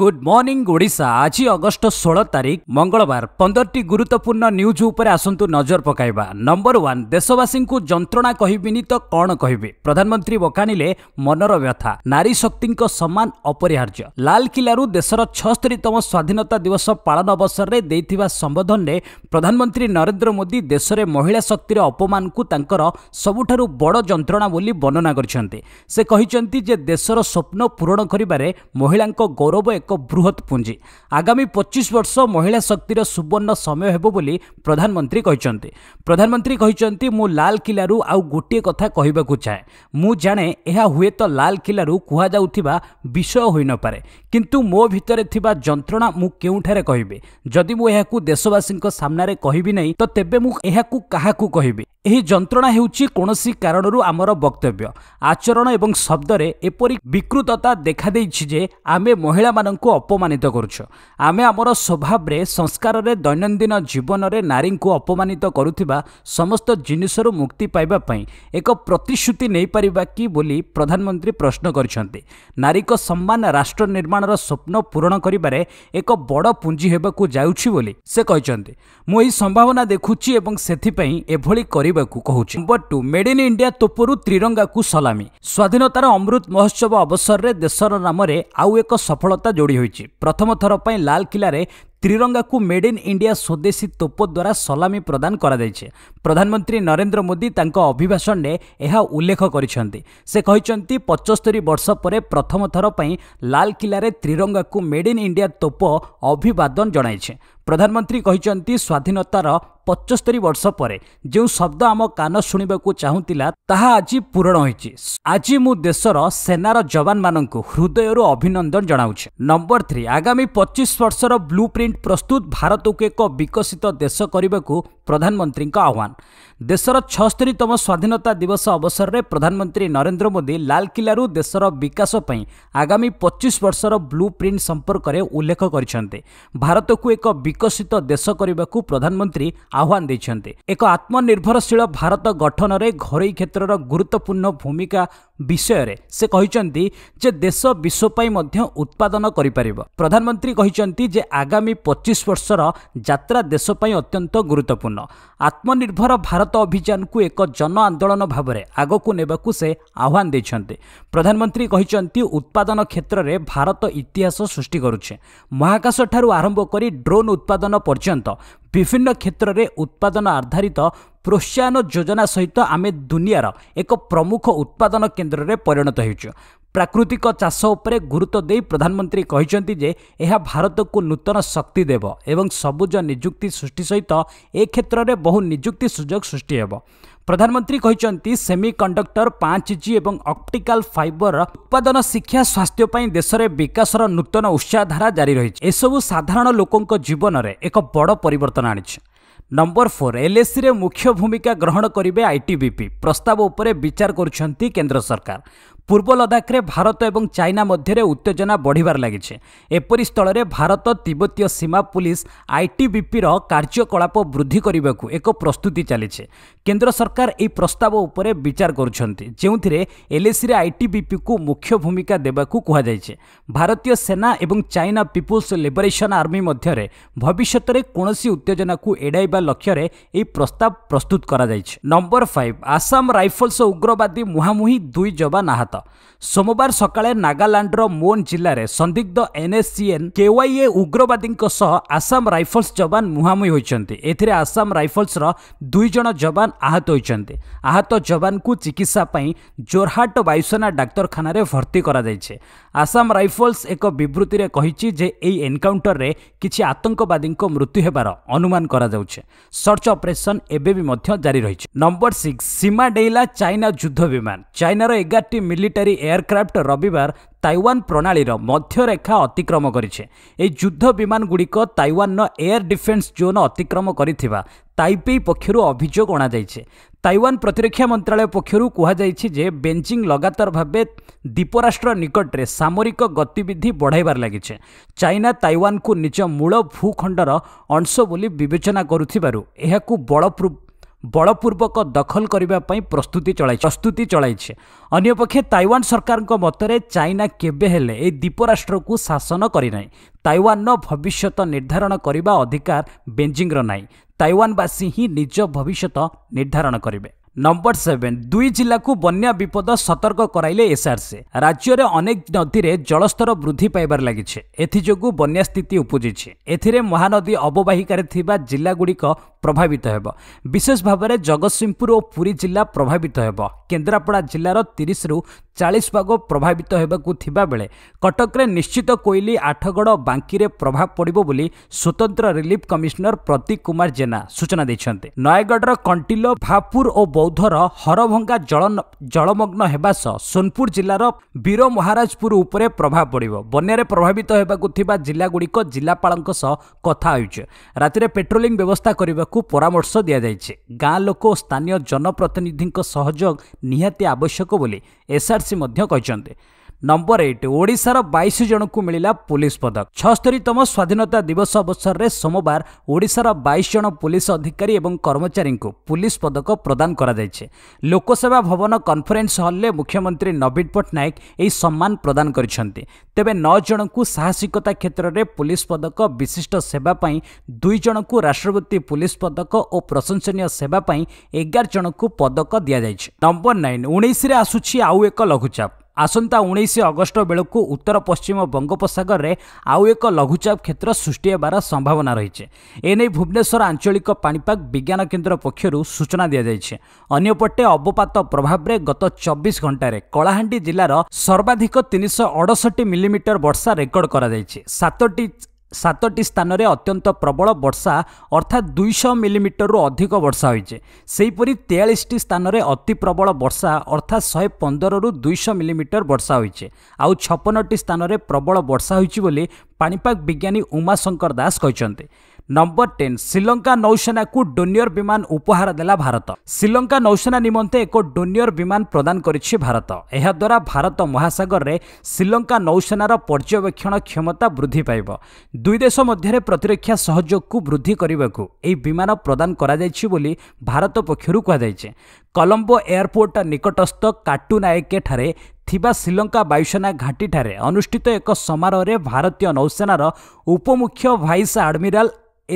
Good morning Odisha ଆଜି August ଷୋହଳ ତାରିଖ ମଙ୍ଗଳବାର। ପନ୍ଦରଟି ଗୁରୁତ୍ୱପୂର୍ଣ୍ଣ ନ୍ୟୁଜ୍ ଉପରେ ଆସନ୍ତୁ ନଜର ପକାଇବା। ନମ୍ବର ୱାନ୍ ଦେଶବାସୀଙ୍କୁ ଯନ୍ତ୍ରଣା କହିବିନି ତ କ'ଣ କହିବି? ପ୍ରଧାନମନ୍ତ୍ରୀ ବକାଣିଲେ ମନର ବ୍ୟଥା। ନାରୀ ଶକ୍ତିଙ୍କ ସମାନ ଅପରିହାର୍ଯ୍ୟ। ଲାଲକିଲ୍ଲାରୁ ଦେଶର ଛଅସ୍ତରୀତମ ସ୍ୱାଧୀନତା ଦିବସ ପାଳନ ଅବସରରେ ଦେଇଥିବା ସମ୍ବୋଧନରେ ପ୍ରଧାନମନ୍ତ୍ରୀ ନରେନ୍ଦ୍ର ମୋଦି ଦେଶରେ ମହିଳା ଶକ୍ତିର ଅପମାନକୁ ତାଙ୍କର ସବୁଠାରୁ ବଡ଼ ଯନ୍ତ୍ରଣା ବୋଲି ବର୍ଣ୍ଣନା କରିଛନ୍ତି। ସେ କହିଛନ୍ତି ଯେ ଦେଶର ସ୍ୱପ୍ନ ପୂରଣ କରିବାରେ ମହିଳାଙ୍କ ଗୌରବ ଏକ ବୃହତ୍ ପୁଞ୍ଜି। ଆଗାମୀ ପଚିଶ ବର୍ଷ ମହିଳା ଶକ୍ତିର ସୁବର୍ଣ୍ଣ ସମୟ ହେବ ବୋଲି ପ୍ରଧାନମନ୍ତ୍ରୀ କହିଛନ୍ତି। ପ୍ରଧାନମନ୍ତ୍ରୀ କହିଛନ୍ତି ମୁଁ ଲାଲକିଲ୍ଲାରୁ ଆଉ ଗୋଟିଏ କଥା କହିବାକୁ ଚାହେଁ। ମୁଁ ଜାଣେ ଏହା ହୁଏତ ଲାଲକିଲ୍ଲାରୁ କୁହାଯାଉଥିବା ବିଷୟ ହୋଇନପାରେ। କିନ୍ତୁ ମୋ ଭିତରେ ଥିବା ଯନ୍ତ୍ରଣା ମୁଁ କେଉଁଠାରେ କହିବି? ଯଦି ମୁଁ ଏହାକୁ ଦେଶବାସୀଙ୍କ ସାମ୍ନାରେ କହିବି ନାହିଁ ତ ତେବେ ମୁଁ ଏହାକୁ କାହାକୁ କହିବି? ଏହି ଯନ୍ତ୍ରଣା ହେଉଛି କୌଣସି କାରଣରୁ ଆମର ବକ୍ତବ୍ୟ। ଆଚରଣ ଏବଂ ଶବ୍ଦରେ ଏପରି ବିକୃତତା ଦେଖାଦେଇଛି ଯେ ଆମେ ମହିଳାମାନଙ୍କୁ ଅପମାନିତ କରୁଛୁ। ଆମେ ଆମର ସ୍ୱଭାବରେ ସଂସ୍କାରରେ ଦୈନନ୍ଦିନ ଜୀବନରେ ନାରୀଙ୍କୁ ଅପମାନିତ କରୁଥିବା ସମସ୍ତ ଜିନିଷରୁ ମୁକ୍ତି ପାଇବା ପାଇଁ ଏକ ପ୍ରତିଶ୍ରୁତି ନେଇପାରିବା କି ବୋଲି ପ୍ରଧାନମନ୍ତ୍ରୀ ପ୍ରଶ୍ନ କରିଛନ୍ତି। ନାରୀଙ୍କ ସମ୍ମାନ ରାଷ୍ଟ୍ର ନିର୍ମାଣର ସ୍ୱପ୍ନ ପୂରଣ କରିବାରେ ଏକ ବଡ଼ ପୁଞ୍ଜି ହେବାକୁ ଯାଉଛି ବୋଲି ସେ କହିଛନ୍ତି। ମୁଁ ଏହି ସମ୍ଭାବନା ଦେଖୁଛି ଏବଂ ସେଥିପାଇଁ ଏଭଳି କରିବାକୁ କହୁଛି। Number two made in India ତୋପରୁ ତ୍ରିରଙ୍ଗାକୁ ସଲାମି। ସ୍ୱାଧୀନତାର ଅମୃତ ମହୋତ୍ସବ ଅବସରରେ ଦେଶର ନାମରେ ଆଉ ଏକ ସଫଳତା ଯୋଡ଼ି ହୋଇଛି। ପ୍ରଥମ ଥର ପାଇଁ ଲାଲକିଲ୍ଲାରେ ତ୍ରିରଙ୍ଗାକୁ ମେଡ୍ ଇନ୍ ଇଣ୍ଡିଆ ସ୍ୱଦେଶୀ ତୋପ ଦ୍ୱାରା ସଲାମି ପ୍ରଦାନ କରାଯାଇଛି। ପ୍ରଧାନମନ୍ତ୍ରୀ ନରେନ୍ଦ୍ର ମୋଦି ତାଙ୍କ ଅଭିଭାଷଣରେ ଏହା ଉଲ୍ଲେଖ କରିଛନ୍ତି। ସେ କହିଛନ୍ତି ପଚସ୍ତରୀ ବର୍ଷ ପରେ ପ୍ରଥମ ଥର ପାଇଁ ଲାଲକିଲ୍ଲାରେ ତ୍ରିରଙ୍ଗାକୁ ମେଡ୍ ଇନ୍ ଇଣ୍ଡିଆ ତୋପ ଅଭିବାଦନ ଜଣାଇଛି। ପ୍ରଧାନମନ୍ତ୍ରୀ କହିଛନ୍ତି ସ୍ୱାଧୀନତାର ପଚସ୍ତରୀ ବର୍ଷ ପରେ ଯେଉଁ ଶବ୍ଦ ଆମ କାନ ଶୁଣିବାକୁ ଚାହୁଁଥିଲା ତାହା ଆଜି ପୂରଣ ହୋଇଛି। ଆଜି ମୁଁ ଦେଶର ସେନାର ଯବାନମାନଙ୍କୁ ହୃଦୟରୁ ଅଭିନନ୍ଦନ ଜଣାଉଛି। ନମ୍ବର ଥ୍ରୀ ଆଗାମୀ ପଚିଶ ବର୍ଷର ବ୍ଲୁ ପ୍ରିଣ୍ଟ ପ୍ରସ୍ତୁତ ଭାରତକୁ ଏକ ବିକଶିତ ଦେଶ କରିବାକୁ ପ୍ରଧାନମନ୍ତ୍ରୀଙ୍କ ଆହ୍ୱାନ। ଦେଶର ଛଅସ୍ତରୀତମ ସ୍ୱାଧୀନତା ଦିବସ ଅବସରରେ ପ୍ରଧାନମନ୍ତ୍ରୀ ନରେନ୍ଦ୍ର ମୋଦି ଲାଲକିଲ୍ଲାରୁ ଦେଶର ବିକାଶ ପାଇଁ ଆଗାମୀ ପଚିଶ ବର୍ଷର ବ୍ଲୁ ପ୍ରିଣ୍ଟ ସମ୍ପର୍କରେ ଉଲ୍ଲେଖ କରିଛନ୍ତି। ଭାରତକୁ ଏକ ବିକଶିତ ଦେଶ କରିବାକୁ ପ୍ରଧାନମନ୍ତ୍ରୀ ଆହ୍ୱାନ ଦେଇଛନ୍ତି। ଏକ ଆତ୍ମନିର୍ଭରଶୀଳ ଭାରତ ଗଠନରେ ଘରୋଇ କ୍ଷେତ୍ରର ଗୁରୁତ୍ୱପୂର୍ଣ୍ଣ ଭୂମିକା ବିଷୟରେ ସେ କହିଛନ୍ତି ଯେ ଦେଶ ବିଶ୍ୱ ପାଇଁ ମଧ୍ୟ ଉତ୍ପାଦନ କରିପାରିବ। ପ୍ରଧାନମନ୍ତ୍ରୀ କହିଛନ୍ତି ଯେ ଆଗାମୀ ପଚିଶ ବର୍ଷର ଯାତ୍ରା ଦେଶ ପାଇଁ ଅତ୍ୟନ୍ତ ଗୁରୁତ୍ୱପୂର୍ଣ୍ଣ। ଆତ୍ମନିର୍ଭର ଭାରତ ଅଭିଯାନକୁ ଏକ ଜନ ଆନ୍ଦୋଳନ ଭାବରେ ଆଗକୁ ନେବାକୁ ସେ ଆହ୍ୱାନ ଦେଇଛନ୍ତି। ପ୍ରଧାନମନ୍ତ୍ରୀ କହିଛନ୍ତି ଉତ୍ପାଦନ କ୍ଷେତ୍ରରେ ଭାରତ ଇତିହାସ ସୃଷ୍ଟି କରୁଛି। ମହାକାଶଠାରୁ ଆରମ୍ଭ କରି ଡ୍ରୋନ୍ ଉତ୍ପାଦନ ପର୍ଯ୍ୟନ୍ତ ବିଭିନ୍ନ କ୍ଷେତ୍ରରେ ଉତ୍ପାଦନ ଆଧାରିତ ପ୍ରୋତ୍ସାହନ ଯୋଜନା ସହିତ ଆମେ ଦୁନିଆର ଏକ ପ୍ରମୁଖ ଉତ୍ପାଦନ କେନ୍ଦ୍ରରେ ପରିଣତ ହେଉଛୁ। ପ୍ରାକୃତିକ ଚାଷ ଉପରେ ଗୁରୁତ୍ୱ ଦେଇ ପ୍ରଧାନମନ୍ତ୍ରୀ କହିଛନ୍ତି ଯେ ଏହା ଭାରତକୁ ନୂତନ ଶକ୍ତି ଦେବ ଏବଂ ସବୁଜ ନିଯୁକ୍ତି ସୃଷ୍ଟି ସହିତ ଏ କ୍ଷେତ୍ରରେ ବହୁ ନିଯୁକ୍ତି ସୁଯୋଗ ସୃଷ୍ଟି ହେବ। ପ୍ରଧାନମନ୍ତ୍ରୀ କହିଛନ୍ତି ସେମି କଣ୍ଡକ୍ଟର ପାଞ୍ଚ ଜି ଏବଂ ଅପ୍ଟିକାଲ ଫାଇବର ଉତ୍ପାଦନ ଶିକ୍ଷା ସ୍ୱାସ୍ଥ୍ୟ ପାଇଁ ଦେଶରେ ବିକାଶର ନୂତନ ଉତ୍ସାହଧାରା ଜାରି ରହିଛି। ଏସବୁ ସାଧାରଣ ଲୋକଙ୍କ ଜୀବନରେ ଏକ ବଡ଼ ପରିବର୍ତ୍ତନ ଆଣିଛି। ନମ୍ବର ଫୋର୍ ଏଲ୍ଏସିରେ ମୁଖ୍ୟ ଭୂମିକା ଗ୍ରହଣ କରିବେ ଆଇଟିବିପି ପ୍ରସ୍ତାବ ଉପରେ ବିଚାର କରୁଛନ୍ତି କେନ୍ଦ୍ର ସରକାର। ପୂର୍ବ ଲଦାଖରେ ଭାରତ ଏବଂ ଚାଇନା ମଧ୍ୟରେ ଉତ୍ତେଜନା ବଢ଼ିବାରେ ଲାଗିଛି। ଏପରି ସ୍ଥଳରେ ଭାରତ ତିବ୍ବତୀୟ ସୀମା ପୁଲିସ ଆଇଟିବିପିର କାର୍ଯ୍ୟକଳାପ ବୃଦ୍ଧି କରିବାକୁ ଏକ ପ୍ରସ୍ତୁତି ଚାଲିଛି। କେନ୍ଦ୍ର ସରକାର ଏହି ପ୍ରସ୍ତାବ ଉପରେ ବିଚାର କରୁଛନ୍ତି। ଯେଉଁଥିରେ ଏଲ୍ଏସିରେ ଆଇଟିବିପିକୁ ମୁଖ୍ୟ ଭୂମିକା ଦେବାକୁ କୁହାଯାଇଛି। ଭାରତୀୟ ସେନା ଏବଂ ଚାଇନା ପିପୁଲ୍ସ ଲିବରେସନ୍ ଆର୍ମି ମଧ୍ୟରେ ଭବିଷ୍ୟତରେ କୌଣସି ଉତ୍ତେଜନାକୁ ଏଡ଼ାଇବା ଲକ୍ଷ୍ୟରେ ଏହି ପ୍ରସ୍ତାବ ପ୍ରସ୍ତୁତ କରାଯାଇଛି। ନମ୍ବର ଫାଇଭ ଆସାମ ରାଇଫଲ୍ସ ଉଗ୍ରବାଦୀ ମୁହାଁମୁହିଁ ଦୁଇ ଯବାନ ଆହତ। ସୋମବାର ସକାଳେ ନାଗାଲାଣ୍ଡର ମୋନ୍ ଜିଲ୍ଲାରେ ସନ୍ଦିଗ୍ଧ ଏନ୍ଏସ୍ସିଏନ୍ କେୱାଇଏ ଉଗ୍ରବାଦୀଙ୍କ ସହ ଆସାମ ରାଇଫଲ୍ସ ଯବାନ ମୁହାଁମୁହିଁ ହୋଇଛନ୍ତି ଏଥିରେ ଆସାମ ରାଇଫଲ୍ସର ଦୁଇ ଜଣ ଯବାନ ଆହତ ହୋଇଛନ୍ତି ଆହତ ଯବାନଙ୍କୁ ଚିକିତ୍ସା ପାଇଁ ଜୋରହାଟ ବାୟୁସେନା ଡାକ୍ତରଖାନାରେ ଭର୍ତ୍ତି କରାଯାଇଛି ଆସାମ ରାଇଫଲ୍ସ ଏକ ବିବୃତ୍ତିରେ କହିଛି ଯେ ଏହି ଏନ୍କାଉଣ୍ଟରରେ କିଛି ଆତଙ୍କବାଦୀଙ୍କ ମୃତ୍ୟୁ ହେବାର ଅନୁମାନ କରାଯାଉଛି ସର୍ଚ୍ଚ ଅପରେସନ ଏବେ ବି ମଧ୍ୟ ଜାରି ରହିଛି ନମ୍ବର ସିକ୍ସ ସୀମା ଡେଇଁଲା ଚାଇନା ଯୁଦ୍ଧ ବିମାନ ଚାଇନାର ଏଗାରଟି ମିଲିଟାରୀ ଏୟାରକ୍ରାଫ୍ଟ ରବିବାର ତାଇୱାନ ପ୍ରଣାଳୀର ମଧ୍ୟରେଖା ଅତିକ୍ରମ କରିছে ଏହି ଯୁଦ୍ଧ ବିମାନଗୁଡ଼ିକ ତାଇୱାନର ଏୟାର ଡିଫେନ୍ସ ଜୋନ୍ ଅତିକ୍ରମ କରିଥିବା ତାଇପେଇ ପକ୍ଷରୁ ଅଭିଯୋଗ ଅଣାଯାଇଛି। ତାଇୱାନ ପ୍ରତିରକ୍ଷା ମନ୍ତ୍ରାଳୟ ପକ୍ଷରୁ କୁହାଯାଇଛି ଯେ ବେଞ୍ଜିଂ ଲଗାତାର ଭାବେ ଦ୍ୱୀପରାଷ୍ଟ୍ର ନିକଟରେ ସାମରିକ ଗତିବିଧି ବଢ଼ାଇବାରେ ଲାଗିଛି। ଚାଇନା ତାଇୱାନକୁ ନିଜ ମୂଳ ଭୂଖଣ୍ଡର ଅଂଶ ବୋଲି ବିବେଚନା କରୁଥିବାରୁ ଏହାକୁ ବଳପୂ ବଳପୂର୍ବକ ଦଖଲ କରିବା ପାଇଁ ପ୍ରସ୍ତୁତି ଚଳାଇ ପ୍ରସ୍ତୁତି ଚଳାଇଛି। ଅନ୍ୟପକ୍ଷେ ତାଇୱାନ ସରକାରଙ୍କ ମତରେ ଚାଇନା କେବେ ହେଲେ ଏହି ଦ୍ୱୀପରାଷ୍ଟ୍ରକୁ ଶାସନ କରିନାହିଁ। ତାଇୱାନର ଭବିଷ୍ୟତ ନିର୍ଦ୍ଧାରଣ କରିବା ଅଧିକାର ବେଞ୍ଜିଂର ନାହିଁ। ତାଇୱାନବାସୀ ହିଁ ନିଜ ଭବିଷ୍ୟତ ନିର୍ଦ୍ଧାରଣ କରିବେ। ନମ୍ବର ସେଭେନ ଦୁଇ ଜିଲ୍ଲାକୁ ବନ୍ୟା ବିପଦ ସତର୍କ କରାଇଲେ ଏସ୍ଆର୍ସି ରାଜ୍ୟରେ ଅନେକ ନଦୀରେ ଜଳସ୍ତର ବୃଦ୍ଧି ପାଇବାରେ ଲାଗିଛି। ଏଥିଯୋଗୁଁ ବନ୍ୟା ସ୍ଥିତି ଉପୁଜିଛି। ଏଥିରେ ମହାନଦୀ ଅବବାହିକାରେ ଥିବା ଜିଲ୍ଲାଗୁଡ଼ିକ ପ୍ରଭାବିତ ହେବ। ବିଶେଷ ଭାବରେ ଜଗତସିଂହପୁର ଓ ପୁରୀ ଜିଲ୍ଲା ପ୍ରଭାବିତ ହେବ। କେନ୍ଦ୍ରାପଡ଼ା ଜିଲ୍ଲାର ତିରିଶରୁ ଚାଳିଶ ଭାଗ ପ୍ରଭାବିତ ହେବାକୁ ଥିବା ବେଳେ କଟକରେ ନିଶ୍ଚିତ କୋଇଲି ଆଠଗଡ଼ ବାଙ୍କିରେ ପ୍ରଭାବ ପଡ଼ିବ ବୋଲି ସ୍ୱତନ୍ତ୍ର ରିଲିଫ କମିଶନର ପ୍ରତୀକ କୁମାର ଜେନା ସୂଚନା ଦେଇଛନ୍ତି। ନୟାଗଡ଼ର କଣ୍ଟିଲ ଭାପୁର ଓ ବୌଦ୍ଧର ହରଭଙ୍ଗା ଜଳ ଜଳମଗ୍ନ ହେବା ସହ ସୋନପୁର ଜିଲ୍ଲାର ବୀର ମହାରାଜପୁର ଉପରେ ପ୍ରଭାବ ପଡ଼ିବ। ବନ୍ୟାରେ ପ୍ରଭାବିତ ହେବାକୁ ଥିବା ଜିଲ୍ଲାଗୁଡ଼ିକ ଜିଲ୍ଲାପାଳଙ୍କ ସହ କଥା ହେଉଛି ରାତିରେ ପେଟ୍ରୋଲିଂ ବ୍ୟବସ୍ଥା କରିବାକୁ ପରାମର୍ଶ ଦିଆଯାଇଛି। ଗାଁ ଲୋକ ଓ ସ୍ଥାନୀୟ ଜନପ୍ରତିନିଧିଙ୍କ ସହଯୋଗ ନିହାତି ଆବଶ୍ୟକ ବୋଲି ଏସ୍ଆର୍ସି ମଧ୍ୟ କହିଛନ୍ତି। ନମ୍ବର ଏଇଟ୍ ଓଡ଼ିଶାର ବାଇଶ ଜଣଙ୍କୁ ମିଳିଲା ପୁଲିସ ପଦକ। ଛଅସ୍ତରୀତମ ସ୍ୱାଧୀନତା ଦିବସ ଅବସରରେ ସୋମବାର ଓଡ଼ିଶାର ବାଇଶ ଜଣ ପୁଲିସ ଅଧିକାରୀ ଏବଂ କର୍ମଚାରୀଙ୍କୁ ପୁଲିସ ପଦକ ପ୍ରଦାନ କରାଯାଇଛି। ଲୋକସେବା ଭବନ କନଫରେନ୍ସ ହଲ୍ରେ ମୁଖ୍ୟମନ୍ତ୍ରୀ ନବୀନ ପଟ୍ଟନାୟକ ଏହି ସମ୍ମାନ ପ୍ରଦାନ କରିଛନ୍ତି। ତେବେ ନଅ ଜଣଙ୍କୁ ସାହସିକତା କ୍ଷେତ୍ରରେ ପୁଲିସ ପଦକ ବିଶିଷ୍ଟ ସେବା ପାଇଁ ଦୁଇ ଜଣଙ୍କୁ ରାଷ୍ଟ୍ରପତି ପୁଲିସ ପଦକ ଓ ପ୍ରଶଂସନୀୟ ସେବା ପାଇଁ ଏଗାର ଜଣଙ୍କୁ ପଦକ ଦିଆଯାଇଛି। ନମ୍ବର ନାଇନ୍ ଉଣେଇଶରେ ଆସୁଛି ଆଉ ଏକ ଲଘୁଚାପ। ଆସନ୍ତା ଉଣେଇଶ ଅଗଷ୍ଟ ବେଳକୁ ଉତ୍ତର ପଶ୍ଚିମ ବଙ୍ଗୋପସାଗରରେ ଆଉ ଏକ ଲଘୁଚାପ କ୍ଷେତ୍ର ସୃଷ୍ଟି ହେବାର ସମ୍ଭାବନା ରହିଛି। ଏନେଇ ଭୁବନେଶ୍ୱର ଆଞ୍ଚଳିକ ପାଣିପାଗ ବିଜ୍ଞାନ କେନ୍ଦ୍ର ପକ୍ଷରୁ ସୂଚନା ଦିଆଯାଇଛି। ଅନ୍ୟପଟେ ଅବପାତ ପ୍ରଭାବରେ ଗତ ଚବିଶ ଘଣ୍ଟାରେ କଳାହାଣ୍ଡି ଜିଲ୍ଲାର ସର୍ବାଧିକ ତିନିଶହ ଅଡ଼ଷଠି ମିଲିମିଟର ବର୍ଷା ରେକର୍ଡ କରାଯାଇଛି। ସାତଟି ସାତଟି ସ୍ଥାନରେ ଅତ୍ୟନ୍ତ ପ୍ରବଳ ବର୍ଷା ଅର୍ଥାତ୍ ଦୁଇଶହ ମିଲିମିଟରରୁ ଅଧିକ ବର୍ଷା ହୋଇଛି। ସେହିପରି ତେୟାଳିଶଟି ସ୍ଥାନରେ ଅତି ପ୍ରବଳ ବର୍ଷା ଅର୍ଥାତ୍ ଶହେ ପନ୍ଦରରୁ ଦୁଇଶହ ମିଲିମିଟର ବର୍ଷା ହୋଇଛି। ଆଉ ଛପନଟି ସ୍ଥାନରେ ପ୍ରବଳ ବର୍ଷା ହୋଇଛି ବୋଲି ପାଣିପାଗ ବିଜ୍ଞାନୀ ଉମାଶଙ୍କର ଦାସ କହିଛନ୍ତି। ନମ୍ବର ଟେନ୍ ଶ୍ରୀଲଙ୍କା ନୌସେନାକୁ ଡୋନିୟର ବିମାନ ଉପହାର ଦେଲା ଭାରତ ଶ୍ରୀଲଙ୍କା ନୌସେନା ନିମନ୍ତେ ଏକ ଡୋନିୟର ବିମାନ ପ୍ରଦାନ କରିଛି ଭାରତ ଏହାଦ୍ୱାରା ଭାରତ ମହାସାଗରରେ ଶ୍ରୀଲଙ୍କା ନୌସେନାର ପର୍ଯ୍ୟବେକ୍ଷଣ କ୍ଷମତା ବୃଦ୍ଧି ପାଇବ ଦୁଇ ଦେଶ ମଧ୍ୟରେ ପ୍ରତିରକ୍ଷା ସହଯୋଗକୁ ବୃଦ୍ଧି କରିବାକୁ ଏହି ବିମାନ ପ୍ରଦାନ କରାଯାଇଛି ବୋଲି ଭାରତ ପକ୍ଷରୁ କୁହାଯାଇଛି କଲମ୍ବୋ ଏୟାରପୋର୍ଟ ନିକଟସ୍ଥ କାଟୁନାଏକେଠାରେ ଥିବା ଶ୍ରୀଲଙ୍କା ବାୟୁସେନା ଘାଟିଠାରେ ଅନୁଷ୍ଠିତ ଏକ ସମାରୋହରେ ଭାରତୀୟ ନୌସେନାର ଉପମୁଖ୍ୟ vice admiral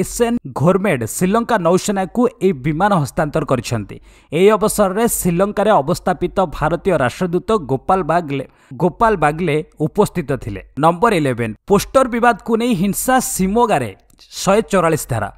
SN Ghormade Sri Lanka ନୌସେନାକୁ ଏହି ବିମାନ ହସ୍ତାନ୍ତର କରିଛନ୍ତି। ଏହି ଅବସରରେ ଶ୍ରୀଲଙ୍କାରେ ଅବସ୍ଥାପିତ ଭାରତୀୟ ରାଷ୍ଟ୍ରଦୂତ ଗୋପାଲ ବାଗଲେ ଗୋପାଲ ବାଗଲେ ଉପସ୍ଥିତ ଥିଲେ। ନମ୍ବର ଇଲେଭେନ୍ ପୋଷ୍ଟର ବିବାଦକୁ ନେଇ ହିଂସା ସିମୋଗାରେ ଶହେ ଚଉରାଳିଶ ଧାରା।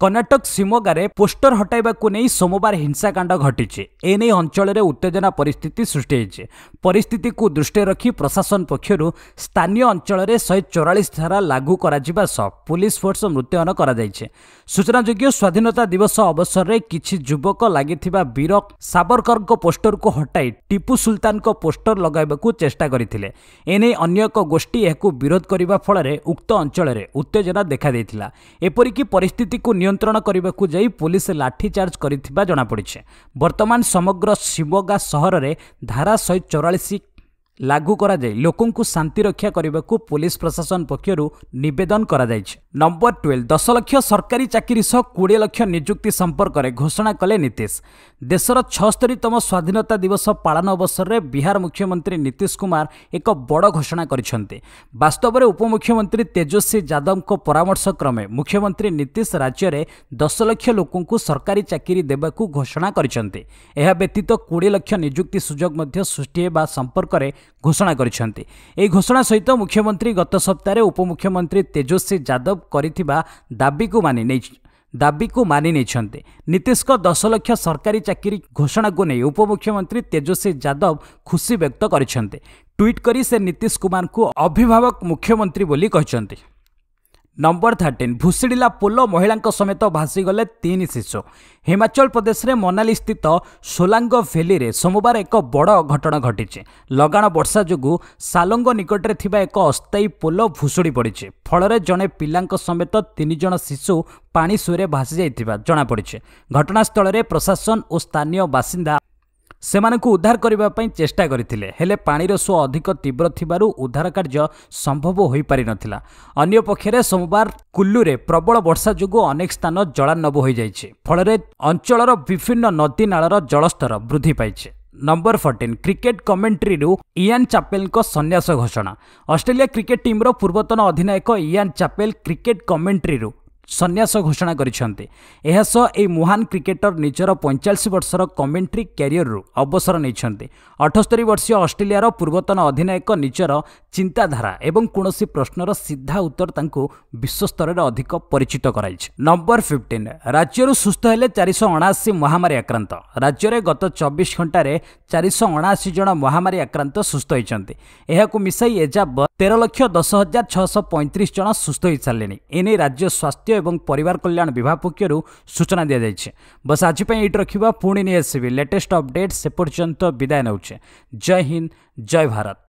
କର୍ଣ୍ଣାଟକ ଶିମୋଗାରେ ପୋଷ୍ଟର ହଟାଇବାକୁ ନେଇ ସୋମବାର ହିଂସାକାଣ୍ଡ ଘଟିଛି। ଏନେଇ ଅଞ୍ଚଳରେ ଉତ୍ତେଜନା ପରିସ୍ଥିତି ସୃଷ୍ଟି ହୋଇଛି। ପରିସ୍ଥିତିକୁ ଦୃଷ୍ଟିରେ ରଖି ପ୍ରଶାସନ ପକ୍ଷରୁ ସ୍ଥାନୀୟ ଅଞ୍ଚଳରେ ଶହେ ଚଉରାଳିଶ ଧାରା ଲାଗୁ କରାଯିବା ସହ ପୁଲିସ ଫୋର୍ସ ମୁତୟନ କରାଯାଇଛି। ସୂଚନାଯୋଗ୍ୟ ସ୍ୱାଧୀନତା ଦିବସ ଅବସରରେ କିଛି ଯୁବକ ଲାଗିଥିବା ବୀର ସାବରକରଙ୍କ ପୋଷ୍ଟରକୁ ହଟାଇ ଟିପୁ ସୁଲତାନଙ୍କ ପୋଷ୍ଟର ଲଗାଇବାକୁ ଚେଷ୍ଟା କରିଥିଲେ। ଏନେଇ ଅନ୍ୟ ଏକ ଗୋଷ୍ଠୀ ଏହାକୁ ବିରୋଧ କରିବା ଫଳରେ ଉକ୍ତ ଅଞ୍ଚଳରେ ଉତ୍ତେଜନା ଦେଖାଦେଇଥିଲା। ଏପରିକି ପରିସ୍ଥିତିକୁ ନିୟନ୍ତ୍ରଣ କରିବାକୁ ଯାଇ ପୋଲିସ ଲାଠିଚାର୍ଜ କରିଥିବା ଜଣାପଡ଼ିଛି। ବର୍ତ୍ତମାନ ସମଗ୍ର ଶିବଗା ସହରରେ ଧାରା ଶହେ ଚଉରାଳିଶ ଲାଗୁ କରାଯାଇ ଲୋକଙ୍କୁ ଶାନ୍ତି ରକ୍ଷା କରିବାକୁ ପୋଲିସ ପ୍ରଶାସନ ପକ୍ଷରୁ ନିବେଦନ କରାଯାଇଛି। ନମ୍ବର ଟୁଏଲ୍ଭ ଦଶ ଲକ୍ଷ ସରକାରୀ ଚାକିରି ସହ କୋଡ଼ିଏ ଲକ୍ଷ ନିଯୁକ୍ତି ସମ୍ପର୍କରେ ଘୋଷଣା କଲେ ନୀତିଶ। ଦେଶର ଛଅସ୍ତରୀତମ ସ୍ୱାଧୀନତା ଦିବସ ପାଳନ ଅବସରରେ ବିହାର ମୁଖ୍ୟମନ୍ତ୍ରୀ ନୀତିଶ କୁମାର ଏକ ବଡ଼ ଘୋଷଣା କରିଛନ୍ତି। ବାସ୍ତବରେ ଉପମୁଖ୍ୟମନ୍ତ୍ରୀ ତେଜସ୍ୱୀ ଯାଦବଙ୍କ ପରାମର୍ଶ କ୍ରମେ ମୁଖ୍ୟମନ୍ତ୍ରୀ ନୀତିଶ ରାଜ୍ୟରେ ଦଶ ଲକ୍ଷ ଲୋକଙ୍କୁ ସରକାରୀ ଚାକିରି ଦେବାକୁ ଘୋଷଣା କରିଛନ୍ତି। ଏହା ବ୍ୟତୀତ କୋଡ଼ିଏ ଲକ୍ଷ ନିଯୁକ୍ତି ସୁଯୋଗ ମଧ୍ୟ ସୃଷ୍ଟି ହେବା ସମ୍ପର୍କରେ ଘୋଷଣା କରିଛନ୍ତି। ଏହି ଘୋଷଣା ସହିତ ମୁଖ୍ୟମନ୍ତ୍ରୀ ଗତ ସପ୍ତାହରେ ଉପମୁଖ୍ୟମନ୍ତ୍ରୀ ତେଜସ୍ୱୀ ଯାଦବ କରିଥିବା ଦାବିକୁ ମାନି ନେଇ ଦାବିକୁ ମାନି ନେଇଛନ୍ତି। ନୀତିଶଙ୍କ ଦଶ ଲକ୍ଷ ସରକାରୀ ଚାକିରି ଘୋଷଣାକୁ ନେଇ ଉପମୁଖ୍ୟମନ୍ତ୍ରୀ ତେଜସ୍ୱୀ ଯାଦବ ଖୁସି ବ୍ୟକ୍ତ କରିଛନ୍ତି। ଟ୍ୱିଟ୍ କରି ସେ ନୀତିଶ କୁମାରଙ୍କୁ ଅଭିଭାବକ ମୁଖ୍ୟମନ୍ତ୍ରୀ ବୋଲି କହିଛନ୍ତି। ନମ୍ବର ଥାର୍ଟିନ୍ ଭୁଷିଡ଼ିଲା ପୋଲ ମହିଳାଙ୍କ ସମେତ ଭାସିଗଲେ ତିନି ଶିଶୁ ହିମାଚଳ ପ୍ରଦେଶରେ ମନାଲି ସ୍ଥିତ ସୋଲାଙ୍ଗ ଭ୍ୟାଲିରେ ସୋମବାର ଏକ ବଡ଼ ଘଟଣା ଘଟିଛି ଲଗାଣ ବର୍ଷା ଯୋଗୁଁ ସାଲଙ୍ଗ ନିକଟରେ ଥିବା ଏକ ଅସ୍ଥାୟୀ ପୋଲ ଭୁଷୁଡ଼ି ପଡ଼ିଛି ଫଳରେ ଜଣେ ପିଲାଙ୍କ ସମେତ ତିନି ଜଣ ଶିଶୁ ପାଣି ସୁଅରେ ଭାସିଯାଇଥିବା ଜଣାପଡ଼ିଛି ଘଟଣାସ୍ଥଳରେ ପ୍ରଶାସନ ଓ ସ୍ଥାନୀୟ ବାସିନ୍ଦା ସେମାନଙ୍କୁ ଉଦ୍ଧାର କରିବା ପାଇଁ ଚେଷ୍ଟା କରିଥିଲେ। ହେଲେ ପାଣିର ସୁଅ ଅଧିକ ତୀବ୍ର ଥିବାରୁ ଉଦ୍ଧାର କାର୍ଯ୍ୟ ସମ୍ଭବ ହୋଇପାରିନଥିଲା। ଅନ୍ୟପକ୍ଷରେ ସୋମବାର କୁଲ୍ଲୁରେ ପ୍ରବଳ ବର୍ଷା ଯୋଗୁଁ ଅନେକ ସ୍ଥାନ ଜଳାର୍ଣ୍ଣବ ହୋଇଯାଇଛି। ଫଳରେ ଅଞ୍ଚଳର ବିଭିନ୍ନ ନଦୀ ନାଳର ଜଳସ୍ତର ବୃଦ୍ଧି ପାଇଛି। ନମ୍ବର ଫର୍ଟିନ୍ କ୍ରିକେଟ୍ କମେଣ୍ଟ୍ରିରୁ ଇଆନ୍ ଚାପେଲଙ୍କ ସନ୍ନ୍ୟାସ ଘୋଷଣା। ଅଷ୍ଟ୍ରେଲିଆ କ୍ରିକେଟ୍ ଟିମ୍ର ପୂର୍ବତନ ଅଧିନାୟକ ଇଆନ୍ ଚାପେଲ କ୍ରିକେଟ୍ କମେଣ୍ଟ୍ରିରୁ ସନ୍ନ୍ୟାସ ଘୋଷଣା କରିଛନ୍ତି। ଏହା ସହ ଏହି ମହାନ କ୍ରିକେଟର ନିଜର ପଇଁଚାଳିଶ ବର୍ଷର କମେଣ୍ଟ୍ରି କ୍ୟାରିୟରରୁ ଅବସର ନେଇଛନ୍ତି। ଅଠସ୍ତରୀ ବର୍ଷୀୟ ଅଷ୍ଟ୍ରେଲିଆର ପୂର୍ବତନ ଅଧିନାୟକ ନିଜର ଚିନ୍ତାଧାରା ଏବଂ କୌଣସି ପ୍ରଶ୍ନର ସିଧା ଉତ୍ତର ତାଙ୍କୁ ବିଶ୍ୱସ୍ତରରେ ଅଧିକ ପରିଚିତ କରାଇଛି। ନମ୍ବର ଫିଫ୍ଟିନ୍ ରାଜ୍ୟରୁ ସୁସ୍ଥ ହେଲେ ଚାରିଶହ ଅଣାଅଶୀ ମହାମାରୀ ଆକ୍ରାନ୍ତ। ରାଜ୍ୟରେ ଗତ ଚବିଶ ଘଣ୍ଟାରେ ଚାରିଶହ ଅଣାଅଶୀ ଜଣ ମହାମାରୀ ଆକ୍ରାନ୍ତ ସୁସ୍ଥ ହୋଇଛନ୍ତି। ଏହାକୁ ମିଶାଇ ଏଯାବତ ତେର ଲକ୍ଷ ଦଶ ହଜାର ଛଅଶହ ପଇଁତିରିଶ ଜଣ ସୁସ୍ଥ ହୋଇସାରିଲେଣି। ଏନେଇ ରାଜ୍ୟ ସ୍ୱାସ୍ଥ୍ୟ ଏବଂ ପରିବାର କଲ୍ୟାଣ ବିଭାଗ ପକ୍ଷରୁ ସୂଚନା ଦିଆଯାଇଛି। ବସ୍ ଆଜି ପାଇଁ ଏଇଠି ରଖିବା ପୁଣି ନେଇ ଆସିବି। ଲେଟେଷ୍ଟ ଅପଡେଟ୍ ସେ ପର୍ଯ୍ୟନ୍ତ ବିଦାୟ ନେଉଛେ। ଜୟ ହିନ୍ଦ ଜୟ ଭାରତ।